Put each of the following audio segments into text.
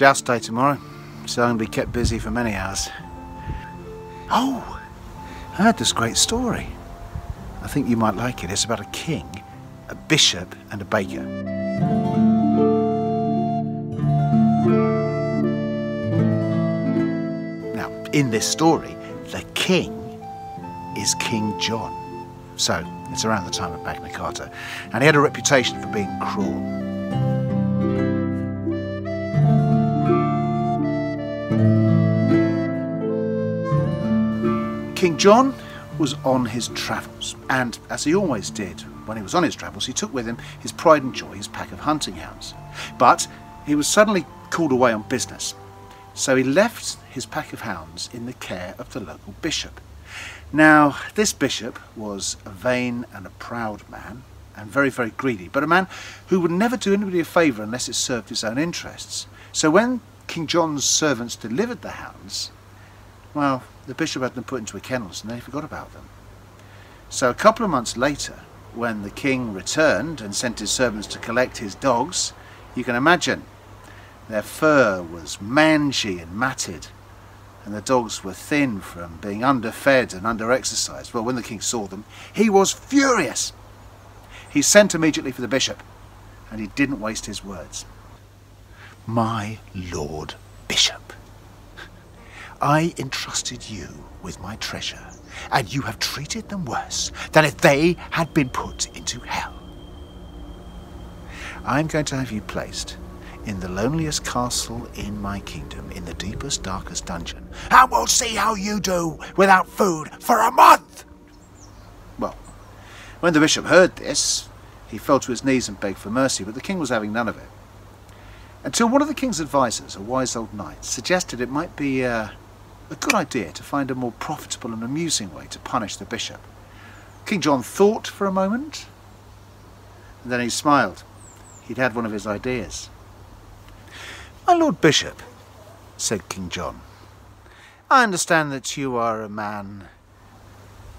joust day tomorrow, so I'm going to be kept busy for many hours. Oh, I heard this great story. I think you might like it. It's about a king, a bishop, and a baker. Now, in this story, the king is King John. So, it's around the time of Magna Carta. And he had a reputation for being cruel. King John was on his travels, and as he always did when he was on his travels, he took with him his pride and joy, his pack of hunting hounds. But he was suddenly called away on business, so he left his pack of hounds in the care of the local bishop. Now, this bishop was a vain and a proud man, and very, very greedy, but a man who would never do anybody a favour unless it served his own interests. So when King John's servants delivered the hounds, well, the bishop had them put into a kennels and they forgot about them. So a couple of months later, when the king returned and sent his servants to collect his dogs, you can imagine their fur was mangy and matted, and the dogs were thin from being underfed and under-exercised. Well, when the king saw them, he was furious. He sent immediately for the bishop, and he didn't waste his words. My lord bishop, I entrusted you with my treasure, and you have treated them worse than if they had been put into hell. I'm going to have you placed in the loneliest castle in my kingdom, in the deepest, darkest dungeon, and we'll see how you do without food for a month. Well, when the bishop heard this, he fell to his knees and begged for mercy, but the king was having none of it. Until one of the king's advisers, a wise old knight, suggested it might be uh, a good idea to find a more profitable and amusing way to punish the bishop. King John thought for a moment, and then he smiled. He'd had one of his ideas. My Lord Bishop, said King John, I understand that you are a man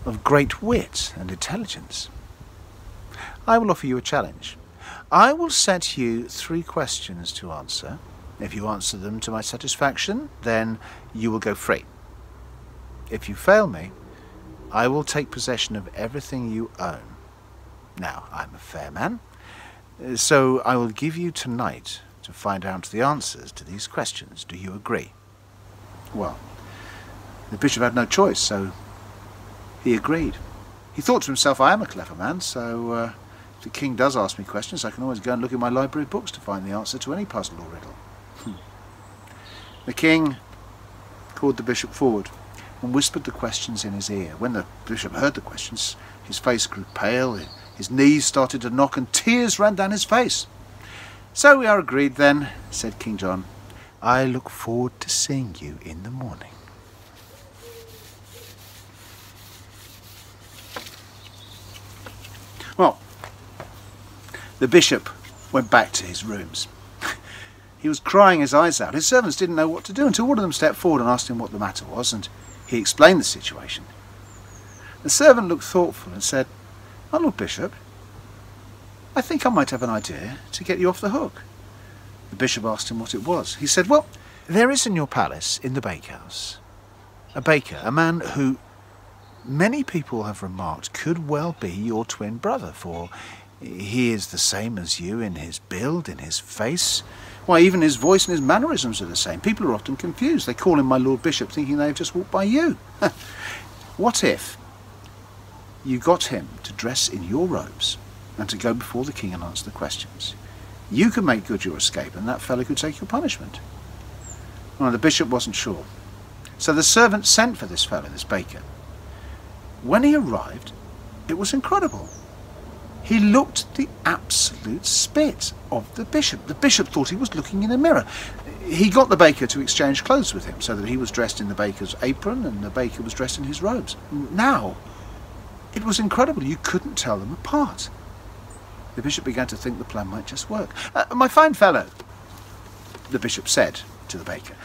of great wit and intelligence. I will offer you a challenge. I will set you three questions to answer. If you answer them to my satisfaction, then you will go free. If you fail me, I will take possession of everything you own. Now, I'm a fair man, so I will give you tonight to find out the answers to these questions. Do you agree? Well, the bishop had no choice, so he agreed. He thought to himself, I am a clever man, so uh, if the king does ask me questions, I can always go and look in my library books to find the answer to any puzzle or riddle. The king called the bishop forward and whispered the questions in his ear. When the bishop heard the questions, his face grew pale, his knees started to knock, and tears ran down his face. So we are agreed then, said King John. I look forward to seeing you in the morning. Well, the bishop went back to his rooms. He was crying his eyes out. His servants didn't know what to do until one of them stepped forward and asked him what the matter was, and he explained the situation. The servant looked thoughtful and said, My Lord Bishop, I think I might have an idea to get you off the hook. The bishop asked him what it was. He said, Well, there is in your palace, in the bakehouse, a baker, a man who many people have remarked could well be your twin brother, for he is the same as you in his build, in his face. Why, even his voice and his mannerisms are the same. People are often confused. They call him my Lord Bishop, thinking they have just walked by you. what if you got him to dress in your robes and to go before the king and answer the questions? You could make good your escape, and that fellow could take your punishment. Well, the bishop wasn't sure. So the servant sent for this fellow, this baker. When he arrived, it was incredible. He looked the absolute spit of the bishop. The bishop thought he was looking in a mirror. He got the baker to exchange clothes with him so that he was dressed in the baker's apron and the baker was dressed in his robes. Now, it was incredible. You couldn't tell them apart. The bishop began to think the plan might just work. Uh, my fine fellow, the bishop said to the baker,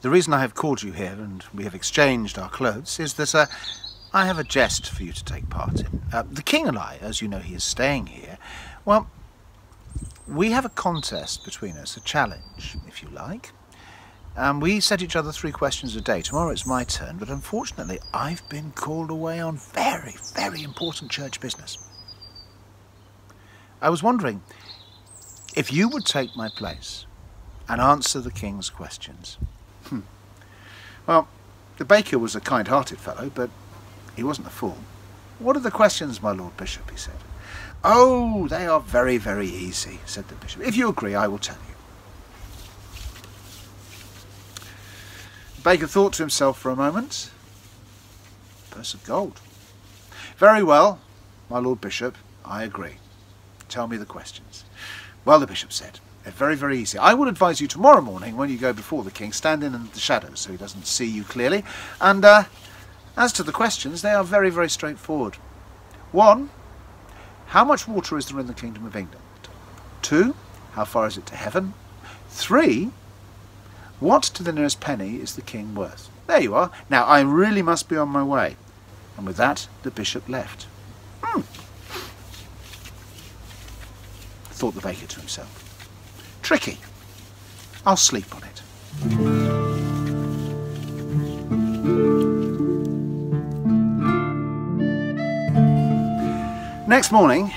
the reason I have called you here and we have exchanged our clothes is that uh, I have a jest for you to take part in. Uh, the king and I, as you know he is staying here, well, we have a contest between us, a challenge, if you like. And we set each other three questions a day. Tomorrow it's my turn, but unfortunately I've been called away on very, very important church business. I was wondering if you would take my place and answer the king's questions. Hmm. Well, the baker was a kind-hearted fellow, but he wasn't a fool. What are the questions, my lord bishop, he said. Oh, they are very, very easy, said the bishop. If you agree, I will tell you. Baker thought to himself for a moment. Purse of gold. Very well, my lord bishop, I agree. Tell me the questions. Well, the bishop said, they're very, very easy. I would advise you tomorrow morning, when you go before the king, stand in the shadows so he doesn't see you clearly. And uh, as to the questions, they are very, very straightforward. One, how much water is there in the kingdom of England? Two, how far is it to heaven? Three, what to the nearest penny is the king worth? There you are. Now, I really must be on my way. And with that, the bishop left. Hmm. Thought the baker to himself. Tricky. I'll sleep on it. Next morning,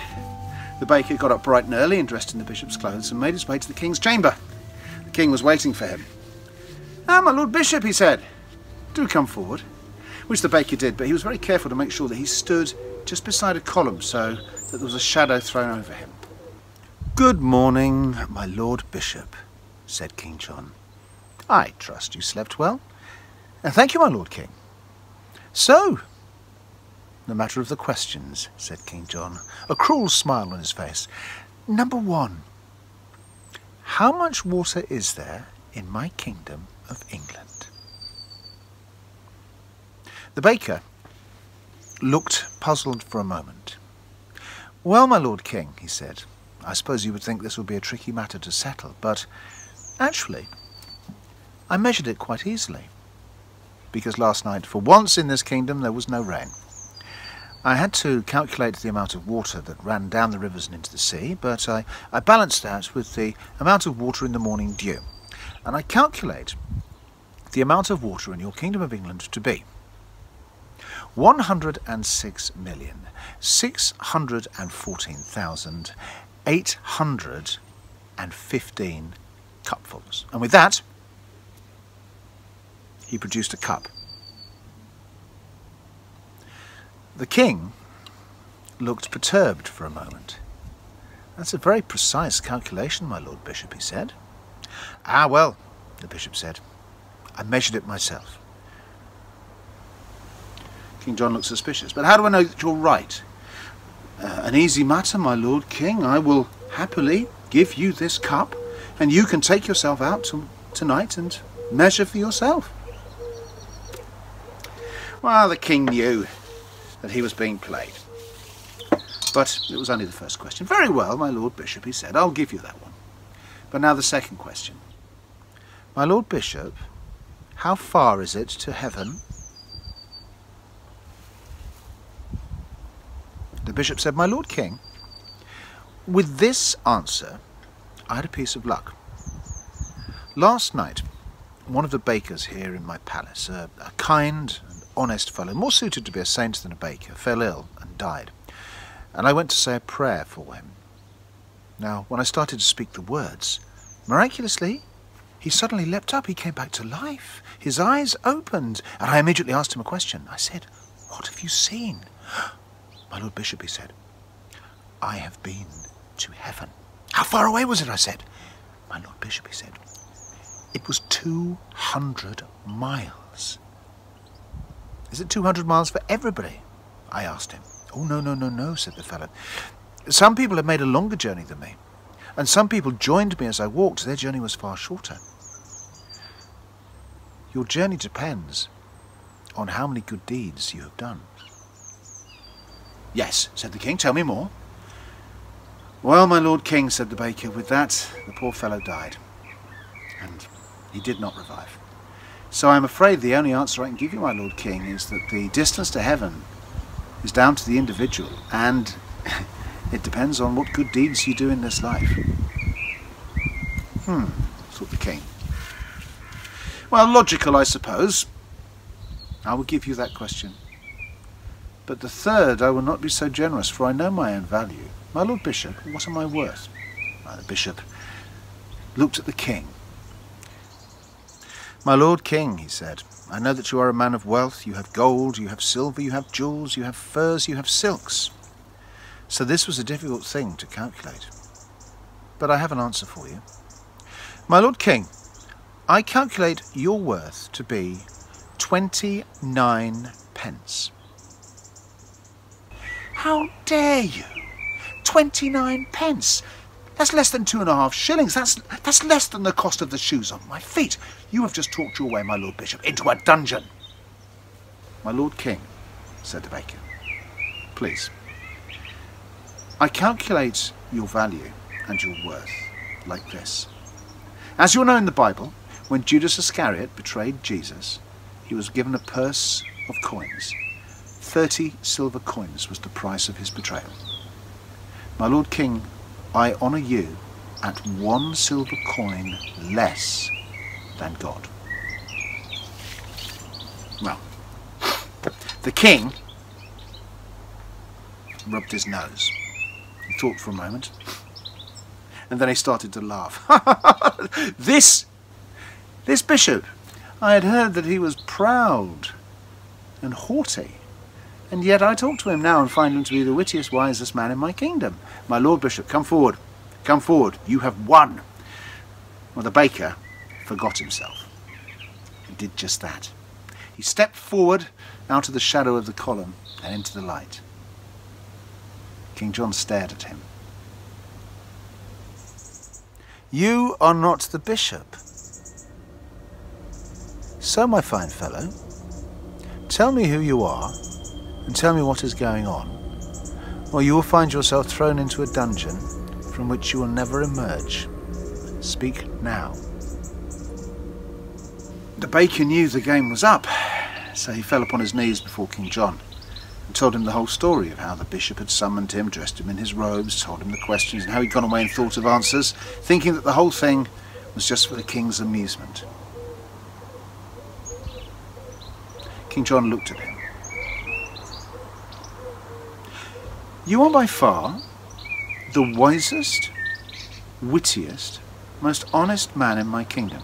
the baker got up bright and early and dressed in the bishop's clothes and made his way to the king's chamber. The king was waiting for him. Ah, my lord bishop, he said, do come forward. Which the baker did, but he was very careful to make sure that he stood just beside a column so that there was a shadow thrown over him. Good morning, my Lord Bishop, said King John. I trust you slept well. And thank you, my Lord King. So, the matter of the questions, said King John, a cruel smile on his face. Number one, how much water is there in my kingdom of England? The baker looked puzzled for a moment. Well, my Lord King, he said, I suppose you would think this would be a tricky matter to settle, but actually, I measured it quite easily. Because last night, for once in this kingdom, there was no rain. I had to calculate the amount of water that ran down the rivers and into the sea, but I, I balanced that with the amount of water in the morning dew. And I calculate the amount of water in your Kingdom of England to be 106,614,815 cupfuls. And with that, he produced a cup. The king looked perturbed for a moment. That's a very precise calculation, my lord bishop, he said. Ah, well, the bishop said. I measured it myself. King John looked suspicious. But how do I know that you're right? Uh, an easy matter, my lord king. I will happily give you this cup, and you can take yourself out to, tonight and measure for yourself. Well, the king knew that he was being played. But it was only the first question. Very well, my lord bishop, he said, I'll give you that one. But now the second question. My lord bishop, how far is it to heaven? The bishop said, My lord king, with this answer, I had a piece of luck. Last night, one of the bakers here in my palace, a, a kind honest fellow, more suited to be a saint than a baker, fell ill and died. And I went to say a prayer for him. Now, when I started to speak the words, miraculously, he suddenly leapt up. He came back to life. His eyes opened, and I immediately asked him a question. I said, What have you seen? My Lord Bishop, he said, I have been to heaven. How far away was it? I said. My Lord Bishop, he said, it was 200 miles. Is it 200 miles for everybody? I asked him. Oh, no, no, no, no, said the fellow. Some people have made a longer journey than me, and some people joined me as I walked. Their journey was far shorter. Your journey depends on how many good deeds you have done. Yes, said the king, tell me more. Well, my lord king, said the baker, with that the poor fellow died. And he did not revive. So I'm afraid the only answer I can give you, my lord king, is that the distance to heaven is down to the individual, and it depends on what good deeds you do in this life. Hmm, thought the king. Well, logical, I suppose. I will give you that question. But the third I will not be so generous, for I know my own value. My Lord Bishop, what am I worth? the bishop looked at the king. My Lord King, he said, I know that you are a man of wealth. You have gold, you have silver, you have jewels, you have furs, you have silks. So this was a difficult thing to calculate. But I have an answer for you. My Lord King, I calculate your worth to be 29 pence. How dare you? 29 pence. That's less than two and a half shillings. That's, that's less than the cost of the shoes on my feet. You have just talked your way, my Lord Bishop, into a dungeon. My Lord King, said the baker, please. I calculate your value and your worth like this. As you'll know in the Bible, when Judas Iscariot betrayed Jesus, he was given a purse of coins. Thirty silver coins was the price of his betrayal. My Lord King, I honour you at one silver coin less than God. Well, the king rubbed his nose. He thought for a moment, and then he started to laugh. this, this bishop, I had heard that he was proud and haughty. And yet I talk to him now and find him to be the wittiest, wisest man in my kingdom. My Lord Bishop, come forward. Come forward. You have won. Well, the baker forgot himself and did just that. He stepped forward out of the shadow of the column and into the light. King John stared at him. You are not the bishop. So, my fine fellow, tell me who you are and tell me what is going on, or you will find yourself thrown into a dungeon from which you will never emerge. Speak now. The baker knew the game was up, so he fell upon his knees before King John and told him the whole story of how the bishop had summoned him, dressed him in his robes, told him the questions, and how he'd gone away and thought of answers, thinking that the whole thing was just for the king's amusement. King John looked at him You are by far the wisest, wittiest, most honest man in my kingdom.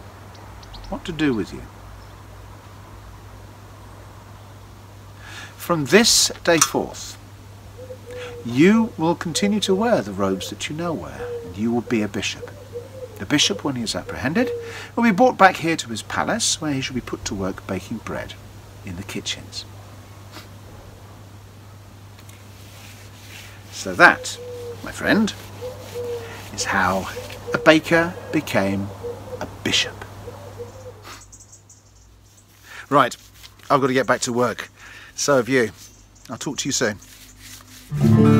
What to do with you? From this day forth, you will continue to wear the robes that you now wear, and you will be a bishop. The bishop, when he is apprehended, will be brought back here to his palace, where he shall be put to work baking bread in the kitchens. So that, my friend, is how a baker became a bishop. Right, I've got to get back to work. So have you. I'll talk to you soon.